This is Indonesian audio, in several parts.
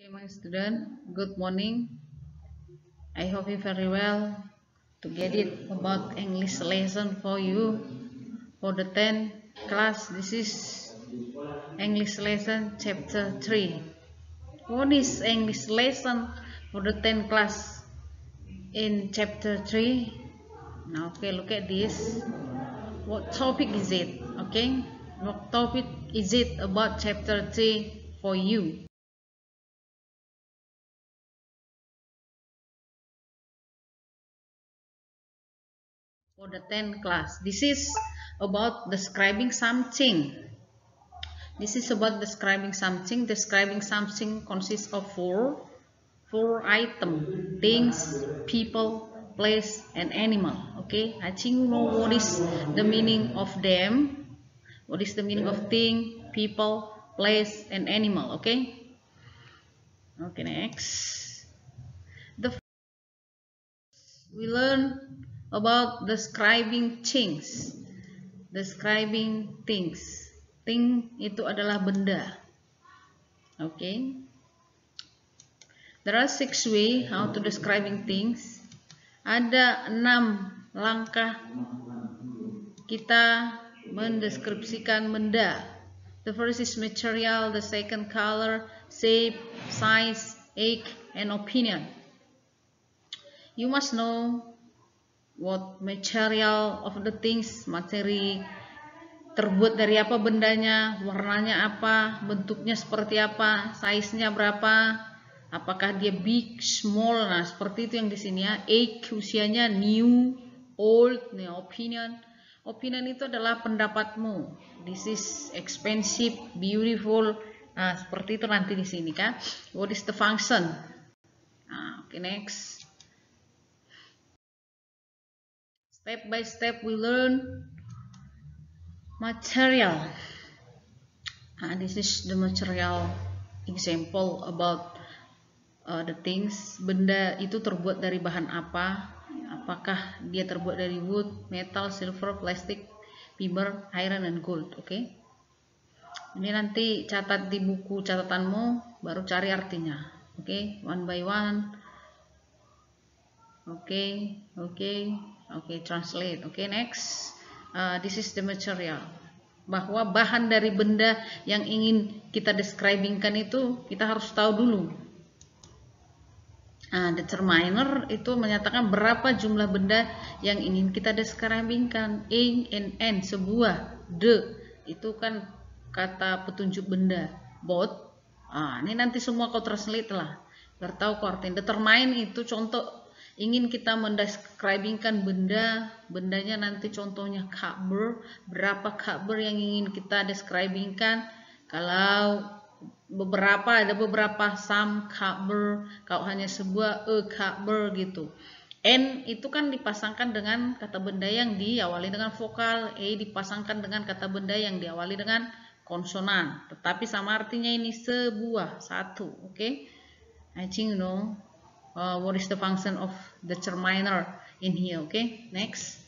Okay, my student, good morning. I hope you very well to get it about English lesson for you for the 10th class. This is English lesson chapter 3. What is English lesson for the 10th class in chapter 3? Now, okay, look at this. What topic is it? Okay, what topic is it about chapter 3 for you? For the 10th class. This is about describing something. This is about describing something. Describing something consists of four four item things, people, place, and animal. Okay, I think you know what is the meaning of them. What is the meaning of thing, people, place, and animal? Okay. Okay, next. The we learn about describing things. Describing things. Thing itu adalah benda. Oke. Okay. There are six way how to describing things. Ada enam langkah kita mendeskripsikan benda. The first is material, the second color, shape, size, age, and opinion. You must know what material of the things, materi terbuat dari apa bendanya, warnanya apa, bentuknya seperti apa, size-nya berapa, apakah dia big, small, nah seperti itu yang di sini ya, age usianya new, old, nih opinion. Opinion itu adalah pendapatmu. This is expensive, beautiful. Nah, seperti itu nanti di sini kan. What is the function? Nah, oke okay, next. Step by step we learn material. Uh, this is the material example about uh, the things. Benda itu terbuat dari bahan apa? Apakah dia terbuat dari wood, metal, silver, plastic, fiber, iron, and gold? Oke. Okay? Ini nanti catat di buku catatanmu, baru cari artinya. Oke, okay? one by one. Oke, okay, oke. Okay. Oke, okay, translate. Oke, okay, next. Uh, this is the material. Bahwa bahan dari benda yang ingin kita describingkan itu kita harus tahu dulu. Nah, determiner itu menyatakan berapa jumlah benda yang ingin kita describingkan. In and n sebuah the itu kan kata petunjuk benda. Both. Ah, ini nanti semua kau translate lah. Biar tahu kau artinya. Determine itu contoh ingin kita mendeskribingkan benda, bendanya nanti contohnya cover, berapa cover yang ingin kita deskribingkan. Kalau beberapa ada beberapa some cover, kalau hanya sebuah a cover gitu. N itu kan dipasangkan dengan kata benda yang diawali dengan vokal, E dipasangkan dengan kata benda yang diawali dengan konsonan. Tetapi sama artinya ini sebuah, satu, oke? Okay? I think you know uh, what is the function of the determiner in here? Okay next.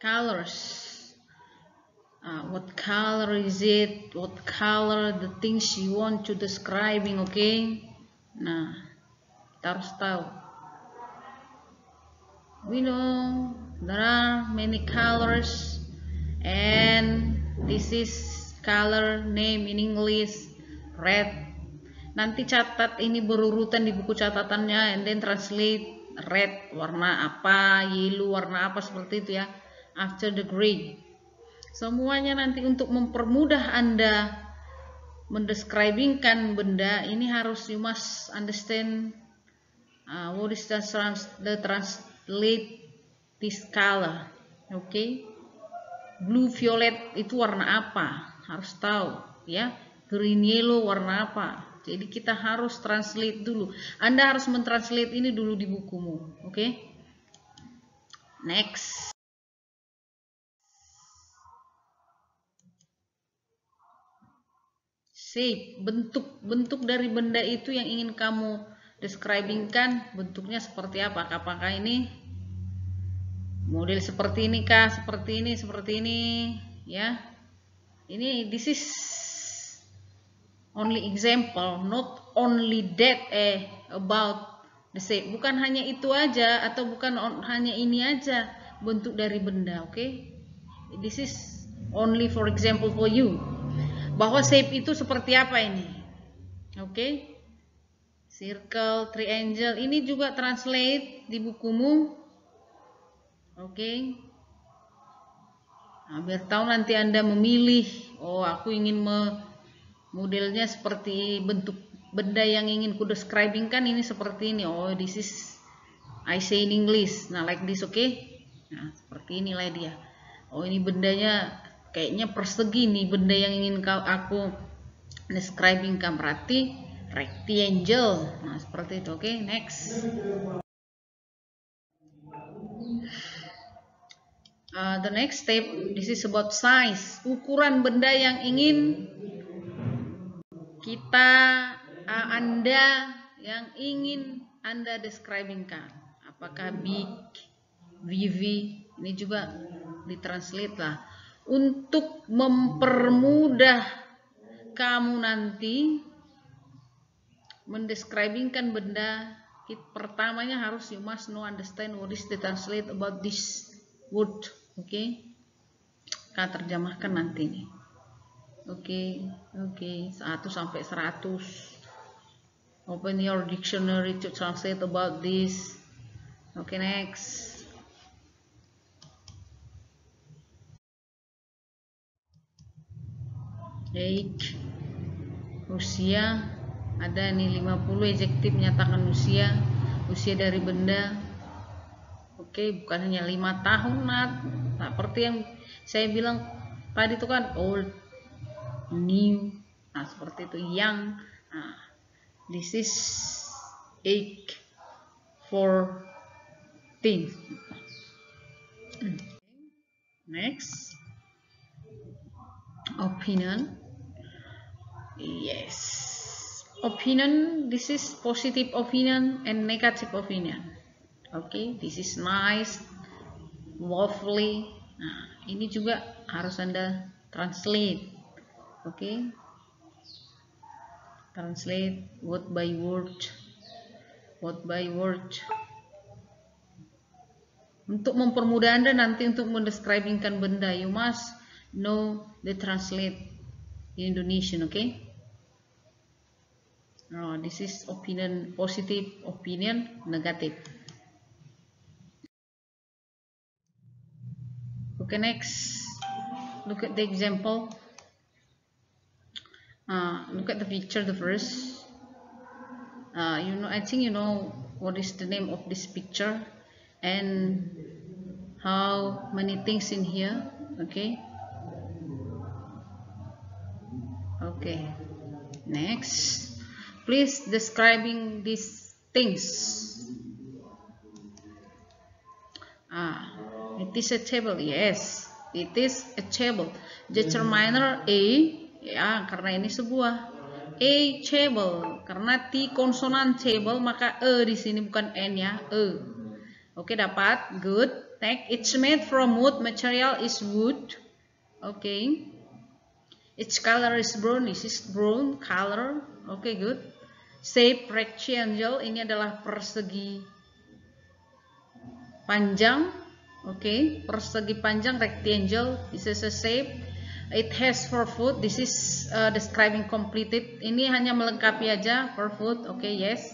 Colors. Uh, what color is it? What color the things you want to describing okay? Nah harus tahu we know there are many colors and this is color name in English red. Nanti catat ini berurutan di buku catatannya and then translate red warna apa yellow warna apa seperti itu ya after the gray semuanya nanti untuk mempermudah anda mendescribingkan benda ini harus you must understand uh, what is the, trans the translate this color oke okay? blue violet itu warna apa harus tahu ya. Green yellow warna apa? Jadi kita harus translate dulu. Anda harus mentranslate ini dulu di bukumu oke? Okay? next. Shape bentuk bentuk dari benda itu yang ingin kamu describingkan bentuknya seperti apa? Apakah ini model seperti ini kah seperti ini seperti ini ya ini this is only example not only that eh about the shape bukan hanya itu aja atau bukan hanya ini aja bentuk dari benda oke okay? this is only for example for you bahwa shape itu seperti apa ini oke okay? circle triangle ini juga translate di bukumu oke okay? Nah, biar tahu nanti anda memilih oh aku ingin me modelnya seperti bentuk benda yang ingin ku describing kan ini seperti ini. Oh this is I say in English. Nah like this oke okay? nah seperti inilah dia. Oh ini bendanya kayaknya persegi nih benda yang ingin kau aku describing. Kan berarti rectangle. Nah seperti itu oke okay? next uh, the next step this is about size ukuran benda yang ingin kita uh, Anda yang ingin Anda describingkan. Apakah big, VV, ini juga ditranslate lah. Untuk mempermudah kamu nanti mendescribingkan benda, it, pertamanya harus you must know understand what is the translate about this word. Oke. Okay? Kita terjemahkan nanti nih. Oke, okay, oke, okay. 1 sampai 100. Open your dictionary to translate about this. Oke, okay, next. Age. Usia ada nih 50 adjektif menyatakan usia, usia dari benda. Oke, bukan hanya lima tahun, nah, seperti yang saya bilang tadi itu kan old new. Nah seperti itu yang nah, this is eight for things. Next. Opinion. Yes. Opinion this is positive opinion and negative opinion. Okay this is nice lovely nah ini juga harus anda translate. Okay translate word by word. Word by word. Untuk mempermudah anda nanti untuk mendescribingkan benda you must know the translate in Indonesian okay oh, this is opinion positive opinion negative okay next look at the example. Uh, look at the picture the first uh, you know I think you know what is the name of this picture and how many things in here okay? Okay next. Please describing these things. Ah it is a table yes. It is a table. Determiner a ya karena ini sebuah. A table karena t konsonan table maka e di sini bukan n ya e. Oke dapat. Good. Next it's made from wood. Material is wood. Oke. Okay. its color is brown. This is brown color. Oke okay, good. Shape rectangle. Ini adalah persegi panjang okay. persegi panjang rectangle this is a shape. It has four foot this is uh, describing completed. Ini hanya melengkapi aja four foot oke okay, yes.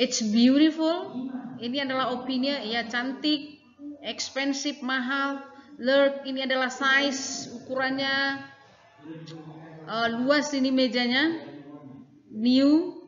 It's beautiful. Ini adalah opini ya cantik expensive mahal. Large ini adalah size ukurannya uh, luas ini mejanya. New.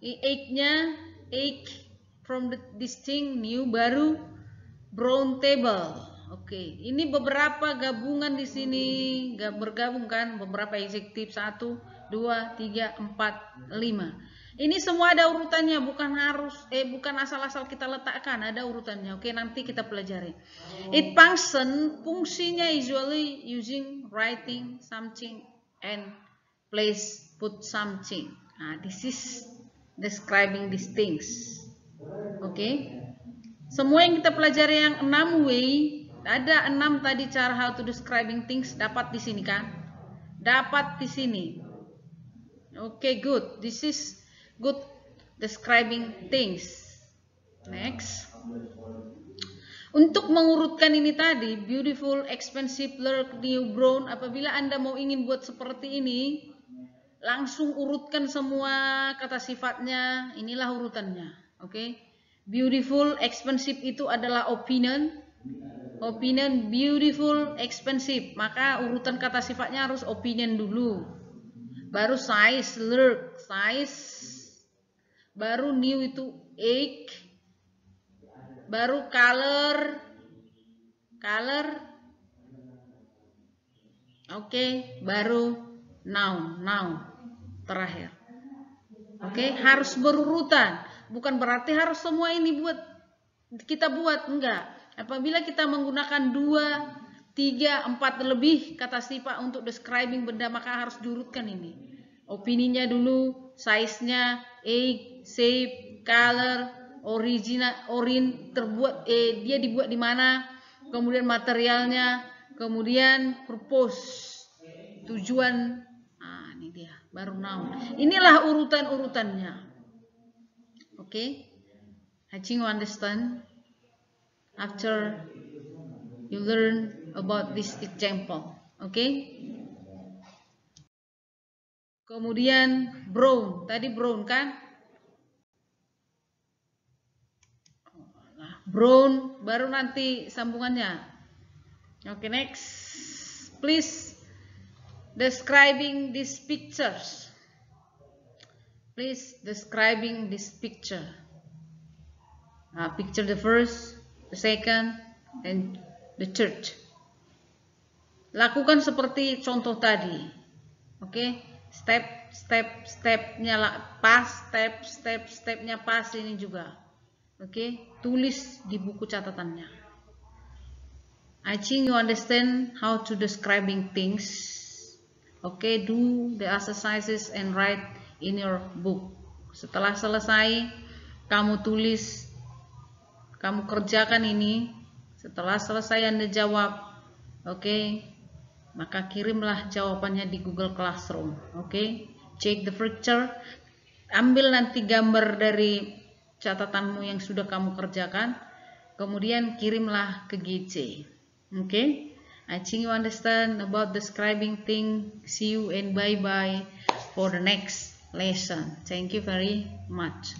Eight-nya eight from the, thing new baru brown table Oke, ini beberapa gabungan di sini, bergabung kan? Beberapa adjektif satu, dua, tiga, empat, lima. Ini semua ada urutannya, bukan harus, eh bukan asal-asal kita letakkan, ada urutannya. Oke, nanti kita pelajari. It function, fungsinya usually using writing something and place put something. Nah, this is describing these things. Oke. Semua yang kita pelajari yang enam way Ada enam tadi cara how to describing things dapat di sini kan? Dapat di sini. Oke, okay, good. This is good describing things. Next. Untuk mengurutkan ini tadi, beautiful, expensive, lurk, new, brown, apabila Anda mau ingin buat seperti ini, langsung urutkan semua kata sifatnya, inilah urutannya. Oke. Okay? Beautiful, expensive itu adalah opinion. Opinion, beautiful, expensive. Maka urutan kata sifatnya harus opinion dulu. Baru size, lurk, size. Baru new itu egg, baru color color oke okay, baru noun noun terakhir oke okay, harus berurutan bukan berarti harus semua ini buat kita buat enggak. Apabila kita menggunakan dua tiga empat lebih kata sifat untuk describing benda maka harus diurutkan ini. Opininya dulu size-nya age shape color original orin terbuat eh dia dibuat di mana kemudian materialnya kemudian purpose tujuan. Ah ini dia baru noun inilah urutan-urutannya okay? you understand. After you learn about this example. Okay? kemudian brown. Tadi brown kan? Brown. Baru nanti sambungannya. Okay, next. Please describing these pictures please describing this picture uh, picture the first the second and the third lakukan seperti contoh tadi oke okay? step step stepnya pas step step stepnya pas ini juga oke okay? tulis di buku catatannya I think you understand how to describing things okay do the exercises and write in your book setelah selesai kamu tulis kamu kerjakan ini setelah selesai anda jawab oke okay? maka kirimlah jawabannya di Google Classroom oke okay? check the picture ambil nanti gambar dari catatanmu yang sudah kamu kerjakan, kemudian kirimlah ke GC. Oke? Okay? I think you understand about describing thing. See you and bye-bye for the next lesson. Thank you very much.